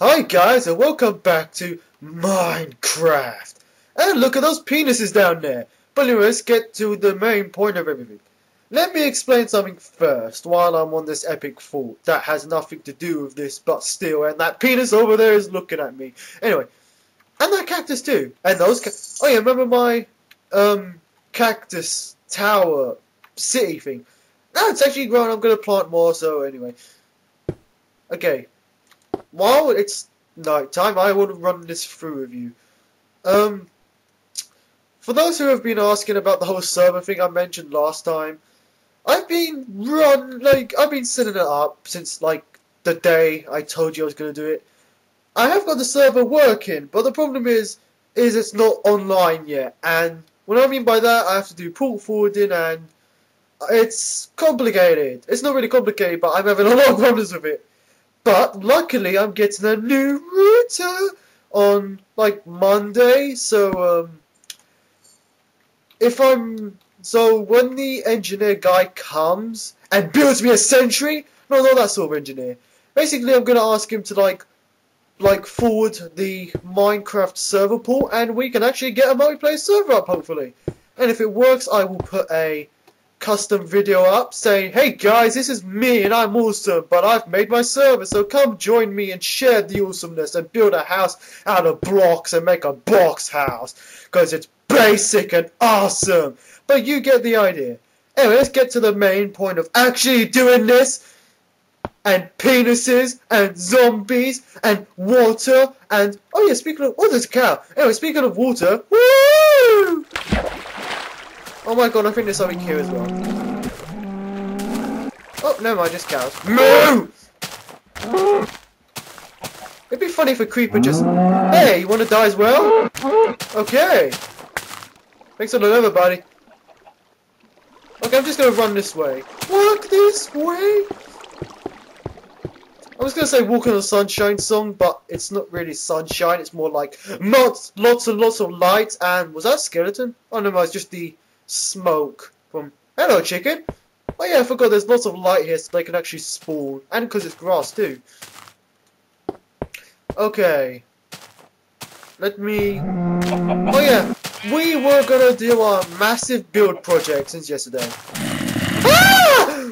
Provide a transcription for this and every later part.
Hi guys and welcome back to Minecraft. And look at those penises down there. But let's get to the main point of everything. Let me explain something first while I'm on this epic fault that has nothing to do with this but still and that penis over there is looking at me. Anyway, and that cactus too. And those Oh yeah, remember my um cactus tower city thing? No, it's actually grown. I'm gonna plant more. So anyway, okay. While it's night time, I to run this through with you. Um, for those who have been asking about the whole server thing I mentioned last time, I've been run like I've been setting it up since like the day I told you I was gonna do it. I have got the server working, but the problem is, is it's not online yet. And what I mean by that, I have to do port forwarding, and it's complicated. It's not really complicated, but I'm having a lot of problems with it. But luckily, I'm getting a new router on like Monday, so um, if I'm so when the engineer guy comes and builds me a sentry, no, not that sort of engineer. Basically, I'm gonna ask him to like like forward the Minecraft server port, and we can actually get a multiplayer server up, hopefully. And if it works, I will put a custom video up saying, hey guys, this is me and I'm awesome, but I've made my server, so come join me and share the awesomeness and build a house out of blocks and make a box house, because it's basic and awesome. But you get the idea. Anyway, let's get to the main point of actually doing this. And penises, and zombies, and water, and... Oh yeah, speaking of... Oh, there's a cow. Anyway, speaking of water... Woo! Oh my god, I think there's something here as well. Oh, no mind, just cows. Moo! It'd be funny if a creeper just... Hey, you want to die as well? Okay. Thanks for the over, buddy. Okay, I'm just to run this way. Walk this way? I was to say Walk on the Sunshine song, but it's not really sunshine. It's more like lots, lots and lots of light. And was that a skeleton? Oh no, it's just the smoke from... Hello, chicken. Oh yeah, I forgot there's lots of light here so they can actually spawn. And because it's grass too. Okay. Let me... Oh yeah, we were gonna do a massive build project since yesterday. Ah!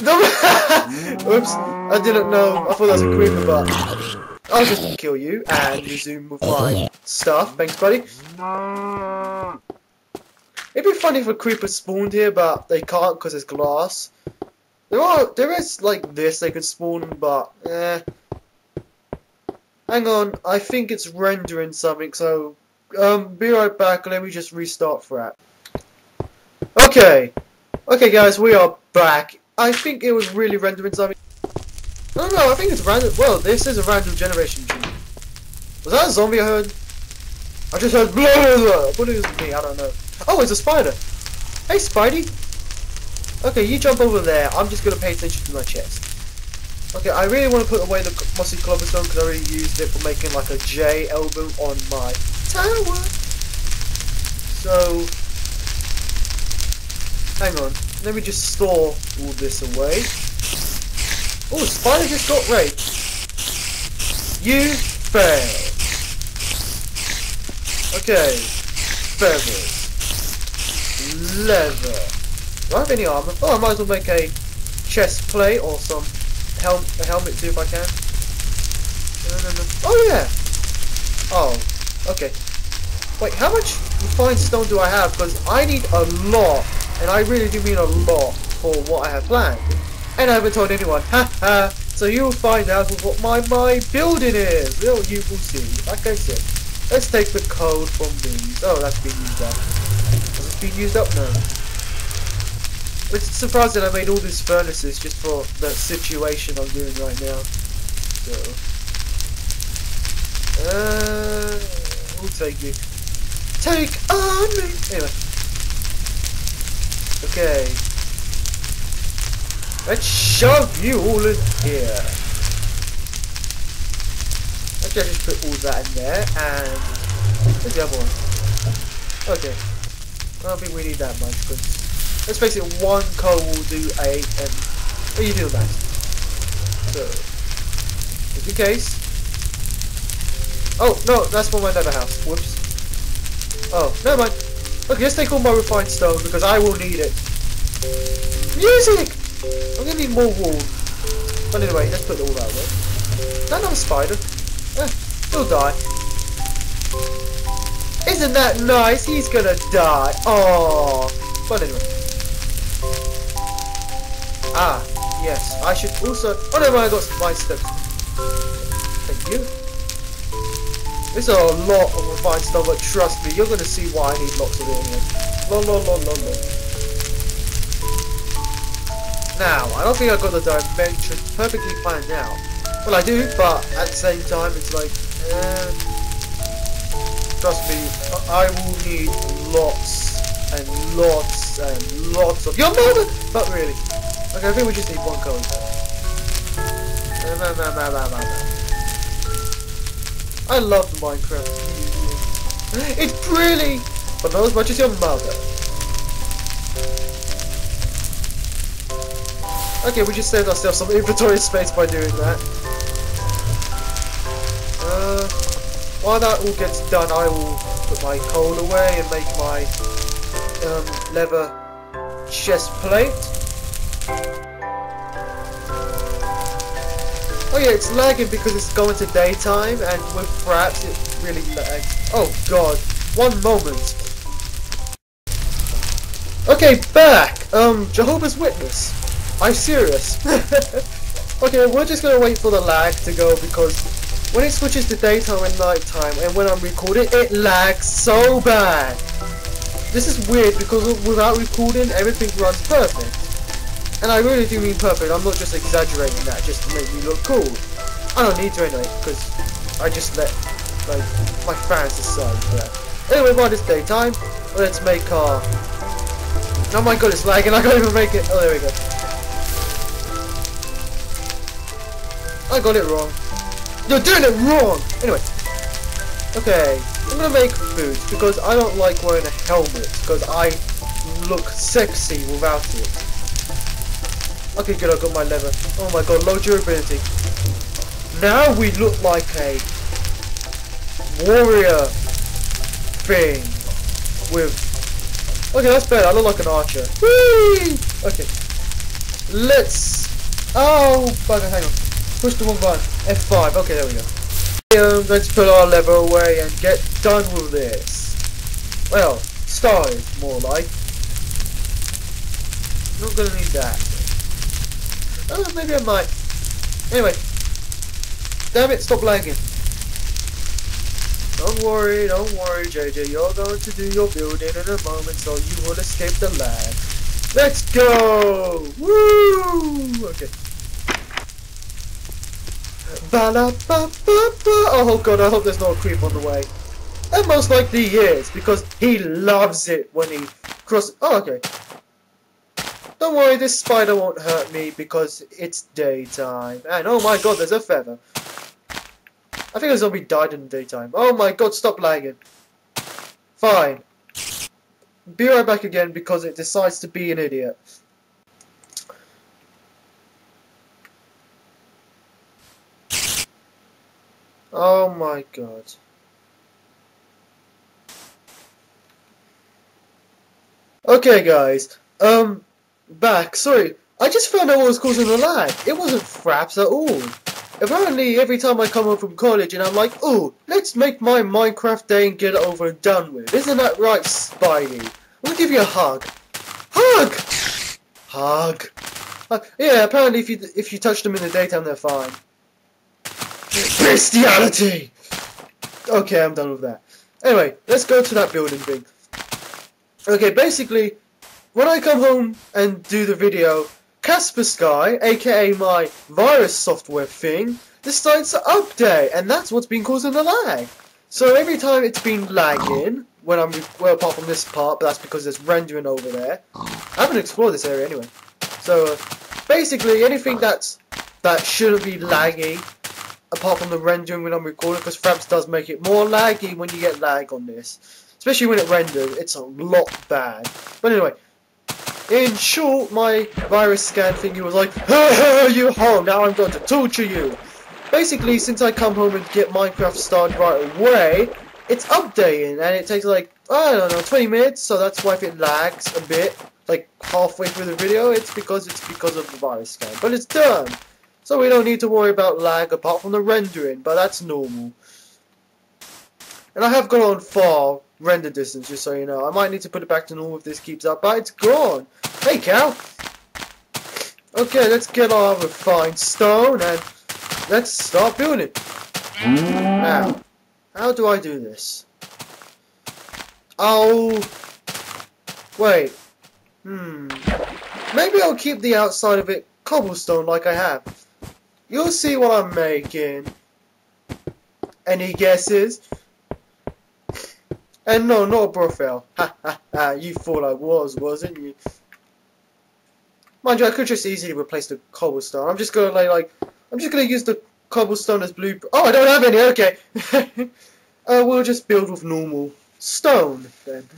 Oops, I didn't know. I thought that was a creeper, but... I'll just kill you and resume with my stuff. Thanks, buddy. It'd be funny if a creeper spawned here, but they can't because it's glass. There are, there is like this they could spawn, but eh. Hang on, I think it's rendering something, so um, be right back. Let me just restart Frap. Okay, okay, guys, we are back. I think it was really rendering something. No, no, I think it's random. Well, this is a random generation gene. Was that a zombie I heard? I just heard blah. What is me? I don't know. Oh, it's a spider. Hey, Spidey. Okay, you jump over there. I'm just gonna pay attention to my chest. Okay, I really want to put away the mossy cobblestone because I already used it for making like a J elbow on my tower. So, hang on. Let me just store all this away. Oh, spider just got raped. You fail. Okay, feathers leather. Do I have any armor? Oh, I might as well make a chest plate or some hel a helmet too if I can. Oh yeah. Oh, okay. Wait, how much refined stone do I have? Because I need a lot, and I really do mean a lot for what I have planned. And I haven't told anyone. Ha ha. So you'll find out what my my building is. Well, you will see. Like I said, let's take the code from these. Oh, that's been used up been used up now. It's surprising I made all these furnaces just for the situation I'm doing right now. So, uh, we'll take you. Take on me! Anyway. Okay. Let's shove you all in here. Actually, I just put all that in there, and... The other one? Okay. I don't think we need that much, because let's face it, one coal will do eight, and you do that? So, just in case, Oh, no, that's for my nether house. Whoops. Oh, never mind. Okay, let's take all my refined stone because I will need it. Music! I'm gonna need more wool. But anyway, let's put it all that way. Not another spider. Eh, he'll die. Isn't that nice? He's gonna die. Oh. But anyway. Ah, yes. I should also. Oh no, I got my steps. Thank you. There's a lot of refined stuff, but trust me, you're gonna see why I need lots of it. Lo lo lo lo lo. Now, I don't think I've got the dimensions perfectly planned out. Well, I do, but at the same time, it's like, eh, trust me, I will need lots and lots and lots of your mother. But really, okay, I think we just need one code. Uh, I love Minecraft. It's pretty, but not as much as your mother. Okay, we just saved ourselves some inventory space by doing that. While that all gets done, I will put my coal away and make my um, leather chest plate. Oh yeah, it's lagging because it's going to daytime, and with fraps it really lags. Oh god, one moment. Okay, back. Um, Jehovah's Witness. I'm serious. okay, we're just gonna wait for the lag to go because when it switches to daytime and nighttime and when I'm recording, it lags so bad. This is weird because without recording, everything runs perfect. And I really do mean perfect, I'm not just exaggerating that just to make me look cool. I don't need to anyway, because I just let like my fans decide that. Anyway, while it's daytime, let's make our... Oh my god, it's lagging, I can't even make it. Oh, there we go. I got it wrong. You're doing it wrong! Anyway. Okay, I'm gonna make boots because I don't like wearing a helmet because I look sexy without it. Okay, good, I got my leather. Oh my god, low durability. Now we look like a warrior thing with... Okay, that's better. I look like an archer. Whee! Okay. Let's... Oh, bugger, hang on. Push the one button. F5. Okay, there we go. Um, let's put our lever away and get done with this. Well, stars, more like. Not gonna need that. Oh, maybe I might. Anyway. Damn it, stop lagging. Don't worry, don't worry, JJ. You're going to do your building in a moment, so you will escape the lag. Let's go! Woo! Okay. Ba -ba -ba oh god, I hope there's no creep on the way. And most likely he is, because he loves it when he crosses. Oh, okay. Don't worry, this spider won't hurt me because it's daytime. And oh my god, there's a feather. I think a zombie died in the daytime. Oh my god, stop lagging. Fine. Be right back again because it decides to be an idiot. Oh my god. Okay guys, um, back. Sorry, I just found out what was causing the lag. It wasn't fraps at all. Apparently, every time I come home from college and I'm like, oh, let's make my Minecraft day and get it over and done with. Isn't that right, Spidey? I'm gonna give you a hug. Hug! Hug. Uh, yeah, apparently if you if you touch them in the daytime, they're fine. Bestiality! Okay, I'm done with that. Anyway, let's go to that building thing. Okay, basically, when I come home and do the video, Kaspersky, aka my virus software thing, decides to update, and that's what's been causing the lag. So every time it's been lagging, when I'm, well apart from this part, but that's because there's rendering over there. I haven't explored this area anyway. So, uh, basically anything that's, that shouldn't be laggy, apart from the rendering when I'm recording, because Fraps does make it more laggy when you get lag on this. Especially when it renders, it's a lot bad. But anyway, in short, my virus scan thingy was like, you home, now I'm going to torture you. basically, since I come home and get Minecraft started right away, it's updating, and it takes like, I don't know, 20 minutes, so that's why if it lags a bit, like halfway through the video, it's because it's because of the virus scan. But it's done! So we don't need to worry about lag apart from the rendering, but that's normal. And I have gone on far render distance, just so you know. I might need to put it back to normal if this keeps up, but it's gone! Hey, cow! Okay, let's get our refined stone and let's start building. Now, how do I do this? Oh, wait. Hmm. Maybe I'll keep the outside of it cobblestone like I have. You'll see what I'm making. Any guesses? And no, not a. Ha ha ha, you thought I was, wasn't you? Mind you, I could just easily replace the cobblestone. I'm just gonna lay like, I'm just gonna use the cobblestone as blue. Oh, I don't have any. Okay. uh, we'll just build with normal stone then.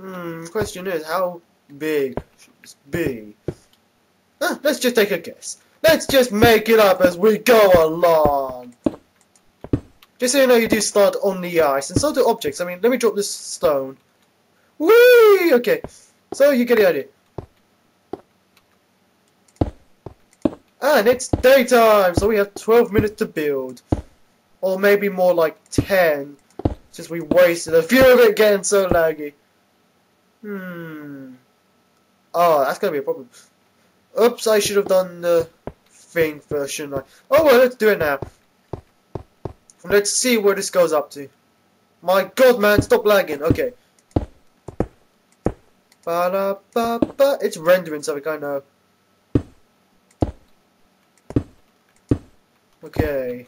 Hmm. Question is, how big should this be? Ah, let's just take a guess. Let's just make it up as we go along. Just so you know, you do start on the ice, and so do objects. I mean, let me drop this stone. Whee! Okay, so you get the idea. And it's daytime, so we have 12 minutes to build. Or maybe more like 10, since we wasted a few of it getting so laggy. Hmm. Oh, that's gonna be a problem. Oops, I should have done the thing first, shouldn't I? Oh well, let's do it now. Let's see where this goes up to. My god, man, stop lagging. Okay. Ba -da -ba -ba. It's rendering something, I know. Okay.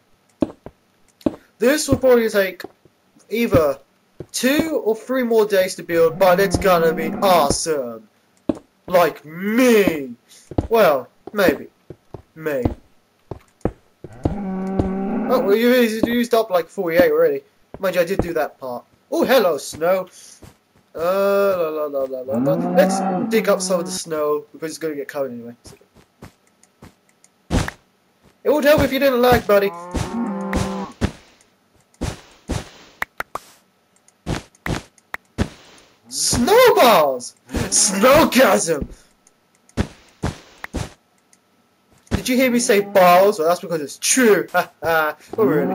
This will probably take either two or three more days to build, but it's gonna be awesome. Like me. Well, maybe. Maybe. Oh, well, you used up like 48 already. Mind you, I did do that part. Oh, hello, snow. Uh, la, la, la, la, la. Let's dig up some of the snow because it's going to get covered anyway. It would help if you didn't like, buddy. Snowballs! Snowgasm! Did you hear me say balls? Well, that's because it's true. oh, really?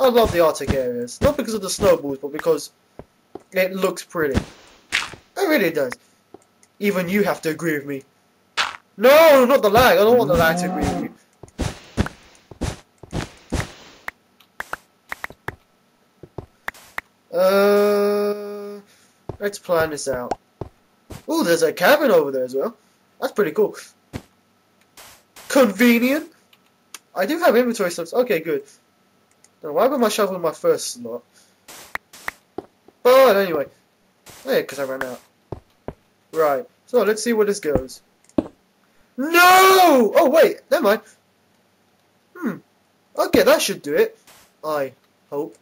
I love the Arctic areas. Not because of the snowballs, but because it looks pretty. It really does. Even you have to agree with me. No, not the lag. I don't want the lag to agree with you. Uh, let's plan this out. Oh, there's a cabin over there as well. That's pretty cool. Convenient. I do have inventory stuff. Okay, good. Now, why my shovel in my first slot? But anyway. Yeah, because I ran out. Right. So, let's see where this goes. No! Oh, wait. Never mind. Hmm. Okay, that should do it. I hope.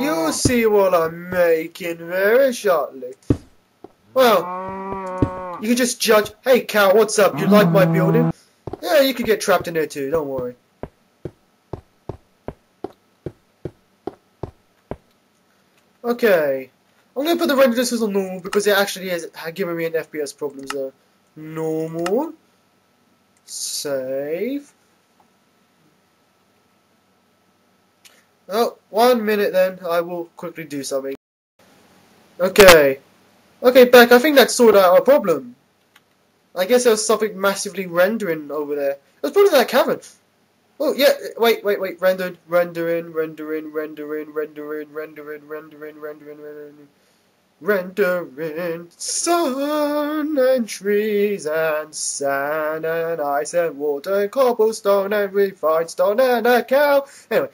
You'll see what I'm making very shortly. Well, you can just judge. Hey, cow, what's up? You like my building? Yeah, you can get trapped in there too, don't worry. Okay. I'm to put the render distance on normal because it actually has given me an FPS problem. So, normal. Save. Oh, one minute then. I will quickly do something. Okay. Okay, back. I think that sorted out our problem. I guess there was something massively rendering over there. It was probably that cavern. Oh, yeah. Wait, wait, wait. Rendered, rendering, rendering, rendering, rendering, rendering, rendering, rendering, rendering. Rendering sun and trees and sand and ice and water, and cobblestone and refined stone and a cow. Anyway.